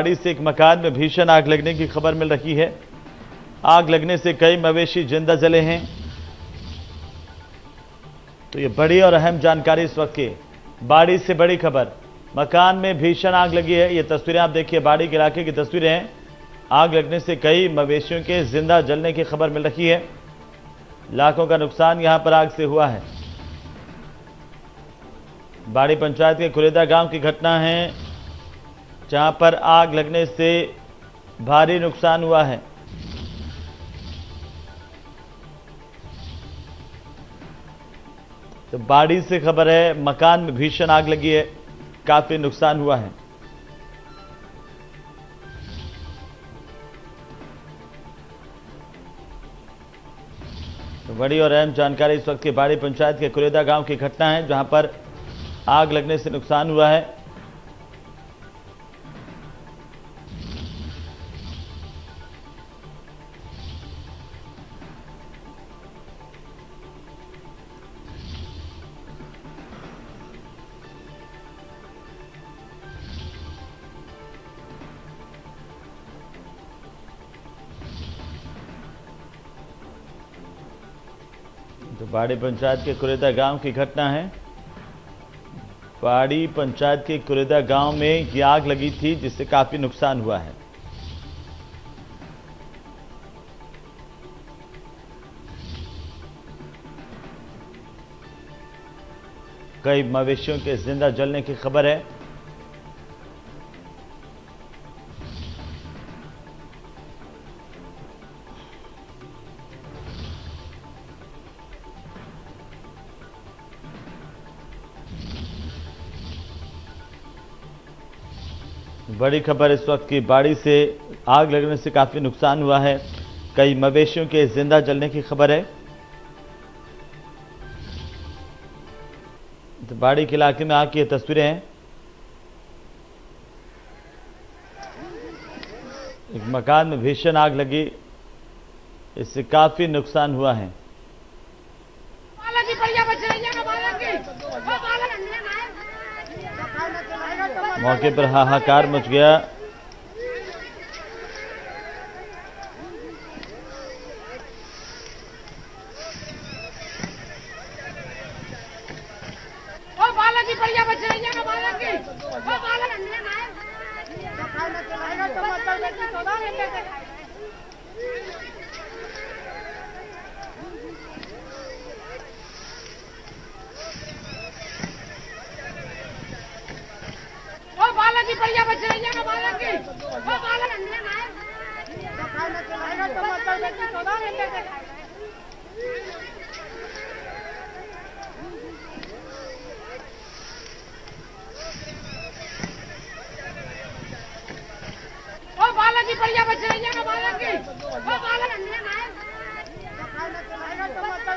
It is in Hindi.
गाड़ी से एक मकान में भीषण आग लगने की खबर मिल रही है। आग लगने से कई मवेशी ज़िंदा जले हैं। तो ये बड़ी और अहम जानकारी इस वक्त की बाड़ी से बड़ी खबर। मकान में भीषण आग लगी है। ये तस्वीरें आप देखिए, बाड़ी के इलाके की तस्वीरें हैं। आग लगने से कई मवेशियों के ज़िंदा जलने की खबर मिल रही है। लाखों का नुकसान यहाँ पर आग से हुआ है। बाड़ी पंचायत के कुरेदा गाँव की घटना है। जहाँ पर आग लगने से भारी नुकसान हुआ है। तो बाड़ी से खबर है, मकान में भीषण आग लगी है, काफ़ी नुकसान हुआ है। बड़ी और अहम जानकारी इस वक्त की बाड़ी पंचायत के कुरेदा गाँव की घटना है, जहाँ पर आग लगने से नुकसान हुआ है। तो बाड़ी पंचायत के कुरेदा गाँव की घटना है। बाड़ी पंचायत के कुरेदा गाँव में ये आग लगी थी, जिससे काफ़ी नुकसान हुआ है। कई मवेशियों के ज़िंदा जलने की खबर है। बड़ी खबर इस वक्त की बाड़ी से आग लगने से काफ़ी नुकसान हुआ है। कई मवेशियों के ज़िंदा जलने की खबर है। तो बाड़ी के इलाके में आग की तस्वीरें हैं। एक मकान में भीषण आग लगी। इससे काफ़ी नुकसान हुआ है बालक की बढ़िया बच रही है ना बालक की वो बालक मौके पर हाहाकार मच गया वो बालक की बढ़िया बच रही है बालक की। वो बालक अंडे ना खाएगा बालक की बढ़िया बच रही है बालक की। वो बालक अंडे ना खाएगा टमाटर